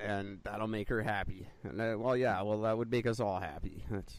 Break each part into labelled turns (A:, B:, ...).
A: and that'll make her happy. And, uh, well, yeah, well, that would make us all happy. That's,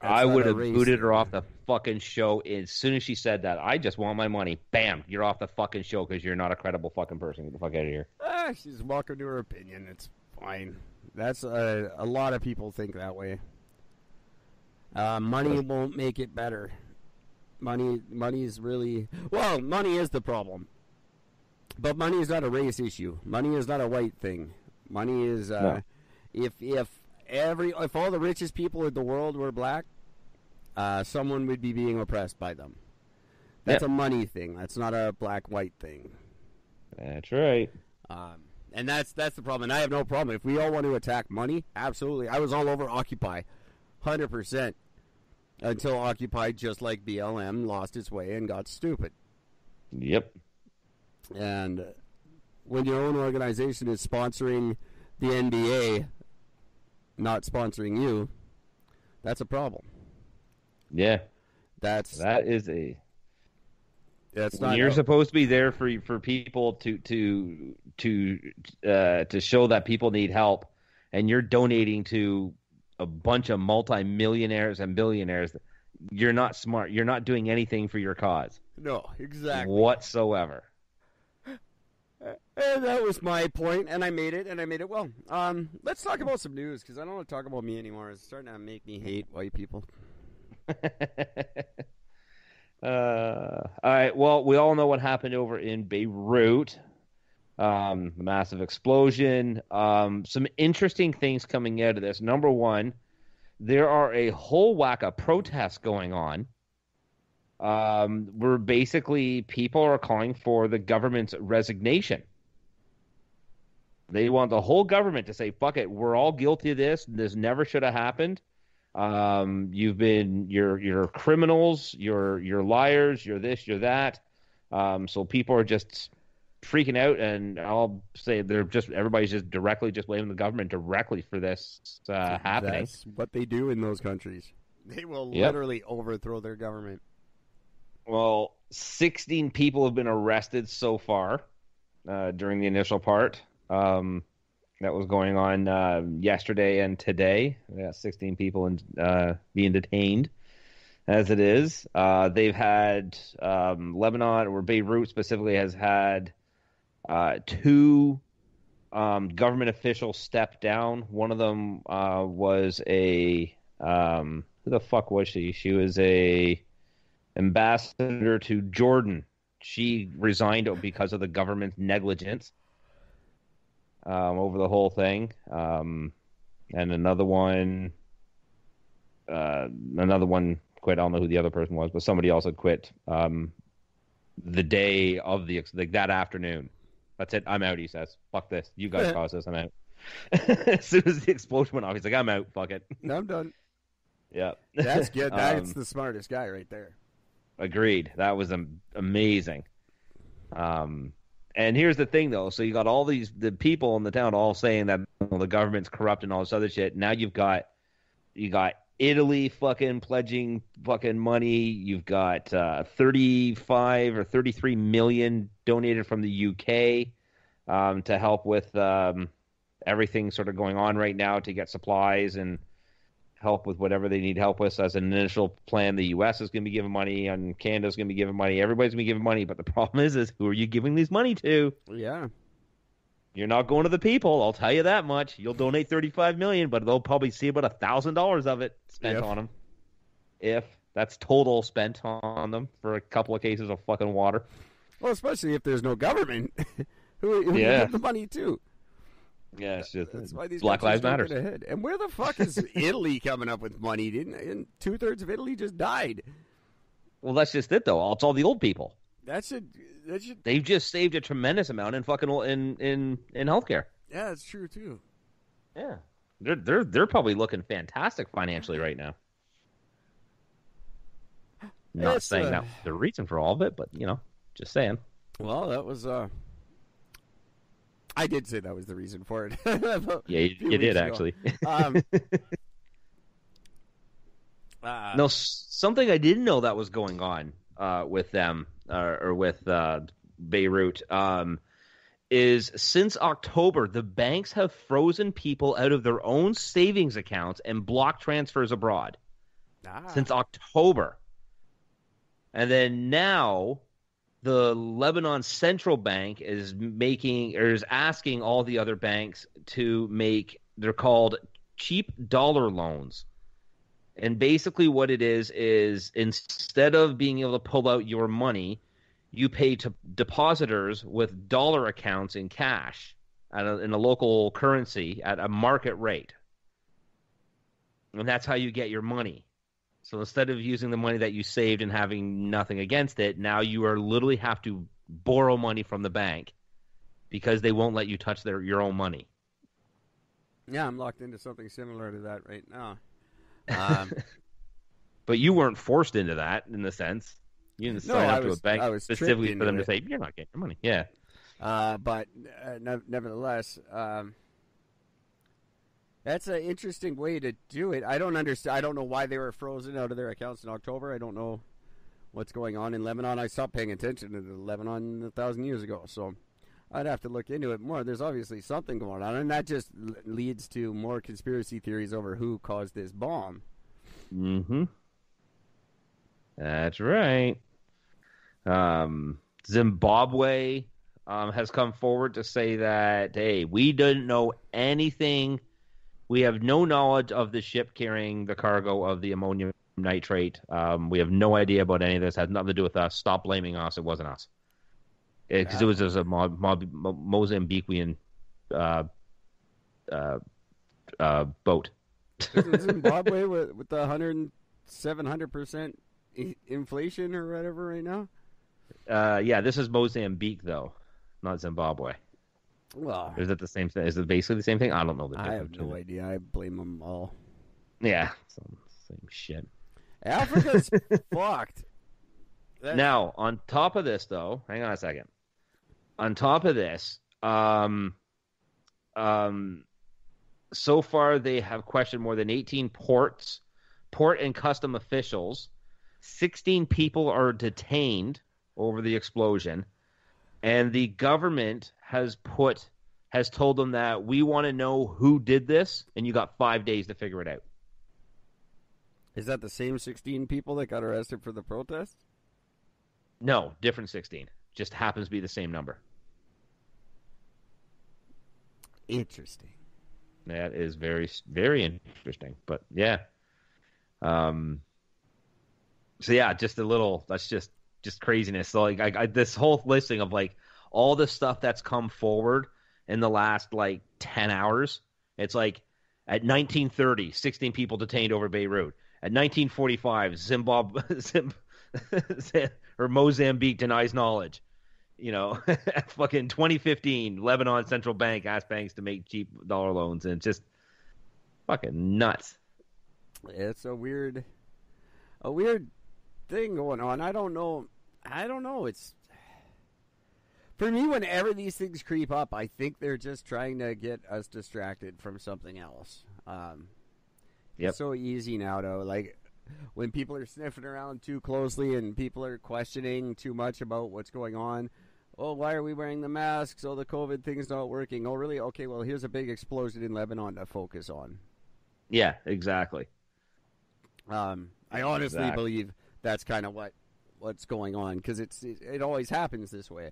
A: that's
B: I would have booted her off the fucking show as soon as she said that. I just want my money. Bam, you're off the fucking show because you're not a credible fucking person. Get the fuck out of here.
A: Ah, she's welcome to her opinion. It's fine. That's uh, a lot of people think that way. Uh, money won't make it better. Money, money is really well. Money is the problem, but money is not a race issue. Money is not a white thing. Money is uh,
B: No.
A: if if every if all the richest people in the world were black, uh, someone would be being oppressed by them. That's
B: Yeah.
A: a money thing. That's not a black white thing.
B: That's right.
A: Um, and that's that's the problem. And I have no problem if we all want to attack money. Absolutely, I was all over Occupy, hundred percent, until Occupy, just like BLM, lost its way and got stupid.
B: Yep.
A: And when your own organization is sponsoring the NBA, not sponsoring you, that's a problem.
B: Yeah.
A: That's
B: That is a.
A: that's not.
B: you're supposed to be there for for people to to to uh, to show that people need help, and you're donating to a bunch of multimillionaires and billionaires. You're not smart. You're not doing anything for your cause
A: no, exactly.
B: whatsoever.
A: And that was my point, and I made it, and I made it well. Um, let's talk about some news because I don't want to talk about me anymore. It's starting to make me hate white people.
B: uh, all right. Well, we all know what happened over in Beirut. Um, massive explosion. Um, some interesting things coming out of this. Number one, there are a whole whack of protests going on. Um, where basically people are calling for the government's resignation. They want the whole government to say, "Fuck it, we're all guilty of this. This never should have happened." Um, you've been you're you're criminals, you're you're liars, you're this, you're that. Um, so people are just freaking out, and I'll say they're just everybody's just directly just blaming the government directly for this uh, happening.
A: That's what they do in those countries. They will
B: Yep.
A: literally overthrow their government.
B: Well, 16 people have been arrested so far uh, during the initial part. Um, that was going on uh, yesterday and today. We got 16 people in, uh, being detained as it is. Uh, they've had um, Lebanon, or Beirut specifically, has had uh, two um, government officials step down. One of them uh, was a. Um, who the fuck was she? She was a ambassador to Jordan. She resigned because of the government's negligence um, over the whole thing. Um, and another one, uh, another one quit. I don't know who the other person was, but somebody else had quit um, the day of the like that afternoon. That's it. I'm out. He says, "Fuck this. You guys caused this. I'm out." as soon as the explosion went off, he's like, "I'm out. Fuck it."
A: I'm done.
B: yeah,
A: That's good. That's
B: Um,
A: the smartest guy right there.
B: Agreed. That was am- amazing. Um, and here's the thing, though. So you got all these the people in the town all saying that know, the government's corrupt and all this other shit. Now you've got you got Italy fucking pledging fucking money. You've got uh, 35 or 33 million donated from the UK um, to help with um, everything sort of going on right now to get supplies and help with whatever they need help with. As an initial plan, the U.S. is going to be giving money, and Canada's going to be giving money. Everybody's going to be giving money, but the problem is, is who are you giving these money to?
A: Yeah.
B: You're not going to the people. I'll tell you that much. You'll donate 35 million, but they'll probably see about a thousand dollars of it spent
A: If.
B: on them. If that's total spent on them for a couple of cases of fucking water.
A: Well, especially if there's no government. who who
B: Yeah.
A: you give the money to?
B: Yeah, it's just
A: That's why these
B: Black Lives Matter.
A: ahead. And where the fuck is Italy coming up with money? Didn't and two thirds of Italy just died?
B: Well, that's just it though. It's all the old people.
A: That should that should
B: They've just saved a tremendous amount in fucking in in in healthcare.
A: yeah, that's true too.
B: Yeah, they're they're they're probably looking fantastic financially right now. Not
A: It's,
B: saying
A: uh,
B: that the reason for all of it, but you know, just saying.
A: Well, that was uh I did say that was the reason for it.
B: Yeah, you, you did
A: ago.
B: actually.
A: um, uh,
B: no, something I didn't know that was going on uh, with them uh, or with uh, Beirut um, is since October, the banks have frozen people out of their own savings accounts and blocked transfers abroad
A: Ah.
B: since October. And then now the Lebanon Central Bank is making or is asking all the other banks to make they're called cheap dollar loans. And basically what it is is instead of being able to pull out your money, you pay to depositors with dollar accounts in cash a, in a local currency at a market rate. And that's how you get your money. So instead of using the money that you saved and having nothing against it, now you are literally have to borrow money from the bank because they won't let you touch their your own money.
A: yeah, I'm locked into something similar to that right now. Um,
B: But you weren't forced into that in the sense. You didn't
A: No,
B: sign
A: I
B: up to a bank
A: I was tricked
B: specifically for them
A: into
B: to say you're not getting your money. Yeah.
A: Uh, but uh, nev- nevertheless, um, that's an interesting way to do it. I don't understand. I don't know why they were frozen out of their accounts in October. I don't know what's going on in Lebanon. I stopped paying attention to Lebanon a thousand years ago, so I'd have to look into it more. There's obviously something going on, and that just leads to more conspiracy theories over who caused this bomb.
B: Mm-hmm. That's right. Um, Zimbabwe um, has come forward to say that hey, we didn't know anything. We have no knowledge of the ship carrying the cargo of the ammonium nitrate. Um, we have no idea about any of this. It has nothing to do with us. Stop blaming us. It wasn't us. Because it, was just a Mo- Mo- Mo- Mozambiquean uh, uh, uh, boat.
A: Isn't Zimbabwe with, with the 100, 700 percent inflation or whatever right now?
B: Uh, yeah, this is Mozambique though, not Zimbabwe.
A: Well,
B: Is it the same thing? Is it basically the same thing? I don't know the
A: I have no idea. I blame them all.
B: Yeah, same shit.
A: Africa's fucked. That-
B: Now, on top of this, though, hang on a second. On top of this, um, um, so far they have questioned more than 18 ports, port and custom officials. 16 people are detained over the explosion, and the government has put has told them that we want to know who did this, and you got five days to figure it out.
A: Is that the same 16 people that got arrested for the protest?
B: No, different 16. Just happens to be the same number.
A: Interesting.
B: That is very very interesting. But yeah. Um so yeah, just a little that's just just craziness. So like I, I this whole listing of like all the stuff that's come forward in the last like 10 hours. It's like at 1930, 16 people detained over Beirut. At 1945, Zimbabwe Zim, or Mozambique denies knowledge. You know, fucking 2015, Lebanon Central Bank asked banks to make cheap dollar loans, and just fucking nuts.
A: It's a weird, a weird thing going on. I don't know. I don't know. It's for me. Whenever these things creep up, I think they're just trying to get us distracted from something else. Um,
B: Yep.
A: It's so easy now, though. Like when people are sniffing around too closely and people are questioning too much about what's going on. Oh, why are we wearing the masks? Oh, the COVID thing's not working. Oh, really? Okay, well, here's a big explosion in Lebanon to focus on.
B: Yeah, exactly.
A: Um, I honestly
B: Exactly.
A: believe that's kind of what what's going on because it's it, it always happens this way.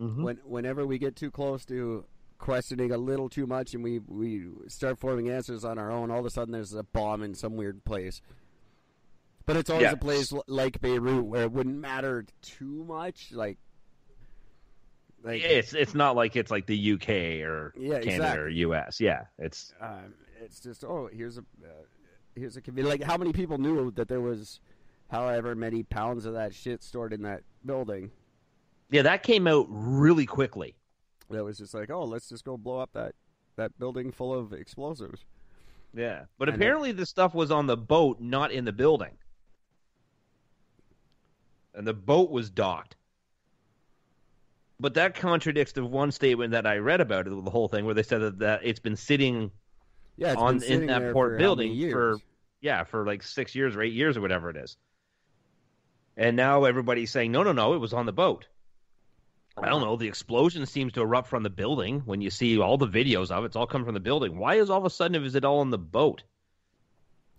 B: Mhm.
A: When whenever we get too close to questioning a little too much and we we start forming answers on our own, all of a sudden there's a bomb in some weird place. But it's always
B: Yeah.
A: a place like Beirut where it wouldn't matter too much. Like, like
B: It's it's not like it's like the UK or
A: Yeah,
B: Canada
A: exactly.
B: or US. Yeah, it's
A: um, it's just oh here's a uh, here's a conven- like how many people knew that there was however many pounds of that shit stored in that building
B: yeah. That came out really quickly.
A: that was just like oh let's just go blow up that that building full of explosives
B: Yeah, but
A: know.
B: apparently the stuff was on the boat, not in the building, and the boat was docked. But that contradicts the one statement that I read about it, the whole thing, where they said that, that it's been sitting
A: yeah it's
B: on
A: been sitting
B: in that port building for yeah for like six years or eight years or whatever it is. And now everybody's saying no, no, no, it was on the boat. I don't know. The explosion seems to erupt from the building. When you see all the videos of it, it's all come from the building. Why is all of a sudden is it all in the boat?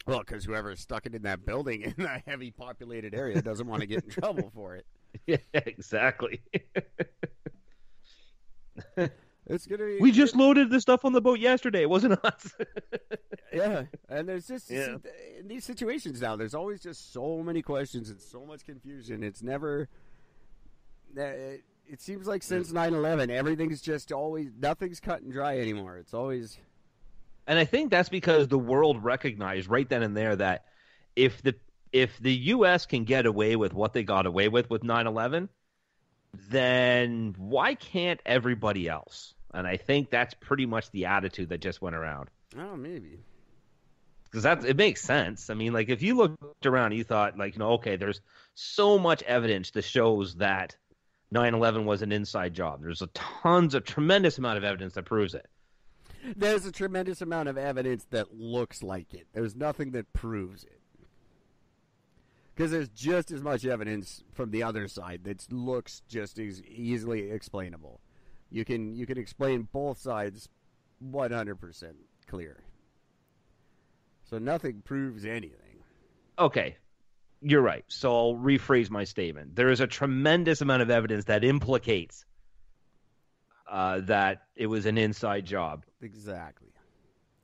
A: Well, because whoever stuck it in that building in that heavy populated area doesn't want to get in trouble for it.
B: Yeah, exactly.
A: It's gonna. Be,
B: we just loaded the stuff on the boat yesterday. It wasn't us.
A: yeah, and there's just
B: Yeah.
A: in these situations now. There's always just so many questions and so much confusion. It's never. It, it seems like since 9/11, everything's just always nothing's cut and dry anymore. It's always
B: and I think that's because the world recognized right then and there that if the if the U.S. can get away with what they got away with with 9/11, then why can't everybody else? And I think that's pretty much the attitude that just went around.
A: oh maybe
B: because that it makes sense. I mean, like if you looked around, you thought like, you know, okay, there's so much evidence that shows that 9/11 was an inside job. There's a tons of tremendous amount of evidence that proves it.
A: there's a tremendous amount of evidence that looks like it. There's nothing that proves it. Because there's just as much evidence from the other side that looks just as easily explainable. You can you can explain both sides 100% clear. So nothing proves anything.
B: Okay, you're right. So I'll rephrase my statement. There is a tremendous amount of evidence that implicates uh, that it was an inside job.
A: Exactly.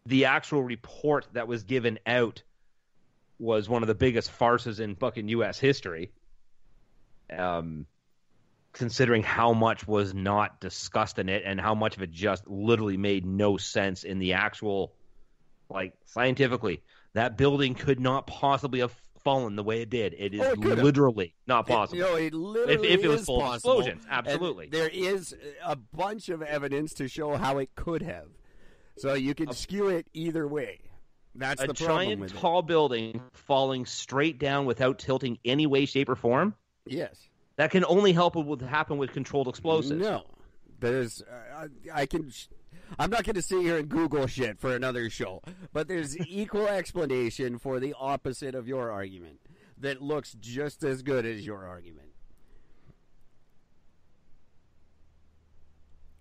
B: the actual report that was given out was one of the biggest farces in fucking U.S. history. Um, considering how much was not discussed in it and how much of it just literally made no sense in the actual, like scientifically, that building could not possibly have fallen the way it did. It oh, is
A: Oh, it
B: literally not
A: It-
B: possible.
A: you know, it literally
B: if it was full
A: possible,
B: explosions,
A: and
B: absolutely.
A: there is a bunch of evidence to show how it could have. So you can skew it either way. That's
B: a
A: the problem
B: giant
A: with it.
B: tall building falling straight down without tilting any way, shape, or form.
A: Yes.
B: That can only help with happen with controlled explosives.
A: No, there's. Uh, I I can. sh- I'm not going to sit here and Google shit for another show, but there's equal explanation for the opposite of your argument that looks just as good as your argument.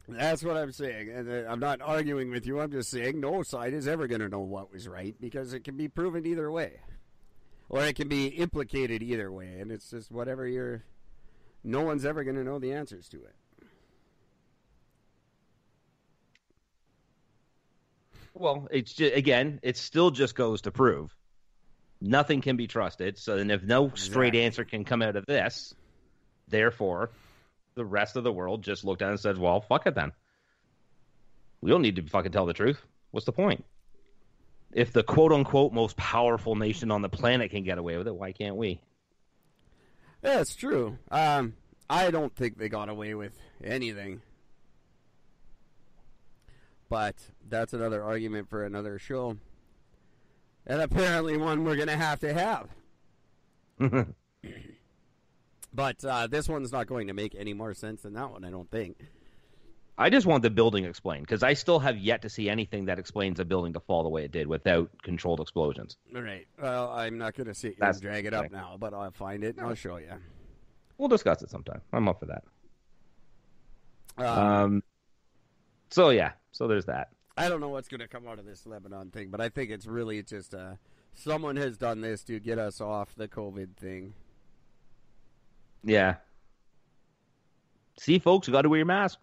A: That's what I'm saying, and uh, I'm not arguing with you. I'm just saying no side is ever going to know what was right because it can be proven either way, or it can be implicated either way, and it's just whatever you're no one's ever going to know the answers to it.
B: Well, it's just, again, it still just goes to prove nothing can be trusted. So then, if no straight
A: Exactly.
B: answer can come out of this, therefore, the rest of the world just looked at it and said, "Well, fuck it then. We don't need to fucking tell the truth. What's the point? If the quote unquote most powerful nation on the planet can get away with it, why can't we?"
A: Yeah, it's true. Um, I don't think they got away with anything. But that's another argument for another show. And apparently one we're going to have to have. But uh, this one's not going to make any more sense than that one, I don't think.
B: I just want the building explained because I still have yet to see anything that explains a building to fall the way it did without controlled explosions.
A: All right. Well, I'm not going to sit and drag it up now, but I'll find it and I'll show you.
B: We'll discuss it sometime. I'm up for that.
A: Uh,
B: Um, so yeah, so there's that.
A: I don't know what's going to come out of this Lebanon thing, but I think it's really just uh, someone has done this to get us off the COVID thing.
B: Yeah. See, folks, you got to wear your mask.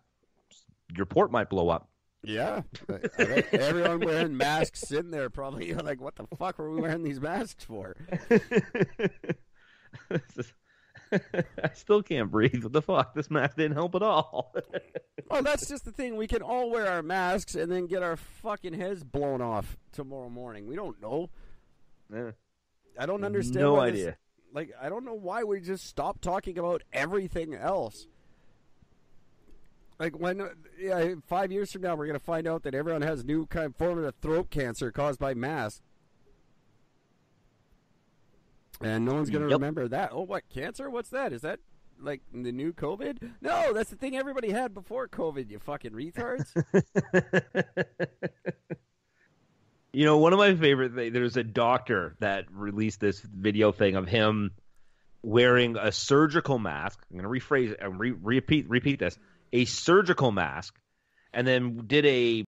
B: Your port might blow up.
A: Yeah, everyone wearing masks sitting there probably you're like, what the fuck were we wearing these masks for?
B: I still can't breathe. What the fuck? This mask didn't help at all.
A: Well, that's just the thing. We can all wear our masks and then get our fucking heads blown off tomorrow morning. We don't know.
B: Yeah.
A: I don't understand.
B: No
A: why this-
B: idea.
A: like, I don't know why we just stop talking about everything else. Like when, yeah, five years from now, we're gonna find out that everyone has new kind of form of throat cancer caused by masks, and no one's gonna
B: Yep.
A: remember that. Oh, what cancer? What's that? Is that like the new COVID? No, that's the thing everybody had before COVID. You fucking retards.
B: You know, one of my favorite things, there's a doctor that released this video thing of him wearing a surgical mask. I'm going to rephrase and re- repeat repeat this: a surgical mask, and then did a